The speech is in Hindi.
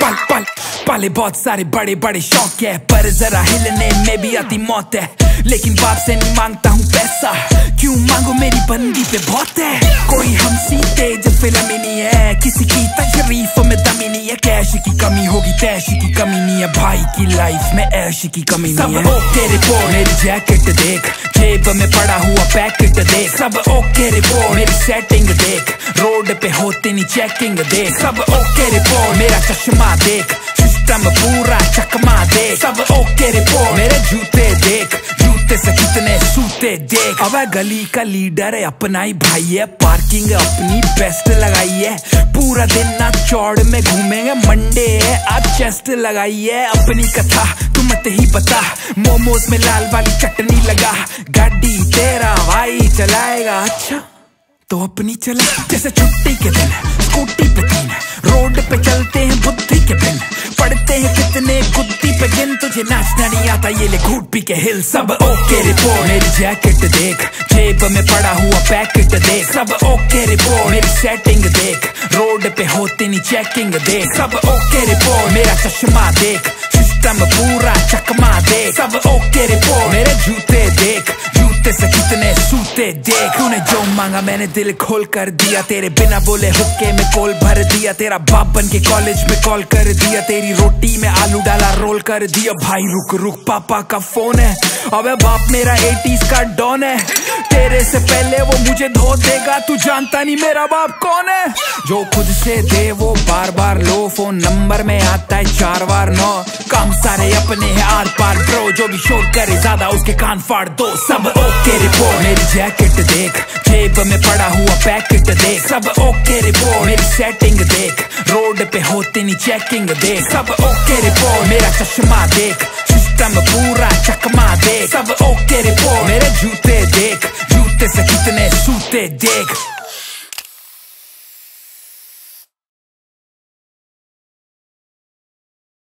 पल पल पाले बहुत सारे बड़े बड़े शौक है, पर जरा हिलने में भी आती मौत है। लेकिन बाप से नहीं माँगता हूँ पैसा। क्यों मांगो मेरी बंदी पे बहुत है। कोई हम सीते जब फ़िल्म नहीं है। किसी की तशरीफ़ में कमी होगी तैश की कमी नहीं है भाई की लाइफ में ऐश की कमी नहीं है। ओके रिपोर्ट मेरी जैकेट देख जेब में पड़ा हुआ पैकेट देख। सब ओके रिपोर्ट मेरी सेटिंग देख रोड पे होते नहीं चेकिंग देख। सब ओके रिपोर्ट मेरा चश्मा देख सिस्टम पूरा चकमा देख। सब सूते देख। अब गली का लीडर है अपना ही भाई है। पार्किंग अपनी बेस्ट लगाई है। पूरा दिन ना चौड़ में घूमेंगे, मंडे है। आज चेस्ट लगाई है, अपनी कथा तू मत ही बता। मोमोज में लाल वाली चटनी लगा। गाड़ी तेरा भाई चलाएगा अच्छा। तो अपनी चला, जैसे छुट्टी के दिन स्कूटी पे तीन रोड पे चलते गिन नाचना नहीं आता, ये ले घूट पी के हिल। सब ओके रिपोर्ट मेरी जैकेट देख, जेब में पड़ा हुआ पैकेट देख। सब ओके रिपोर्ट मेरी सेटिंग देख रोड पे होती नहीं चेकिंग देख। सब ओके रिपोर्ट मेरा चश्मा देख सिस्टम पूरा चकमा देख। सब ओके रिपोर्ट मेरे जूते जूते से कितने सूते देख उन्हें जो मांगा मैंने दिल खोल कर दिया तेरे बिना बोले हुक्के में कोल भर दिया तेरा बाप बन के कॉलेज में कॉल कर दिया तेरी रोटी में आलू डाला रोल कर दिया भाई रुक रुक पापा का फ़ोन है अबे बाप मेरा एटीज का डॉन है तेरे से पहले वो मुझे धो देगा। तू जानता नहीं मेरा बाप कौन है। जो खुद से दे, वो बार बार लो। फ़ोन नंबर में आता है चार बार नौ। काम सारे अपने हैं, आर पार ब्रो जो भी शोर करे, ज़्यादा उसके कान फाड़ दो। सब ओके रिपोर्ट मेरी जैकेट देख। जेब में पड़ा हुआ पैकेट देख। सब ओके रिपोर्ट मेरी सेटिंग देख। रोड पे होती नहीं चेकिंग देख। सब ओके रिपोर्ट मेरा चश्मा देख। सिस्टम पूरा चकमा देख सब ओके रिपोर्ट मेरे जूते देख जूते से कितने सूते देख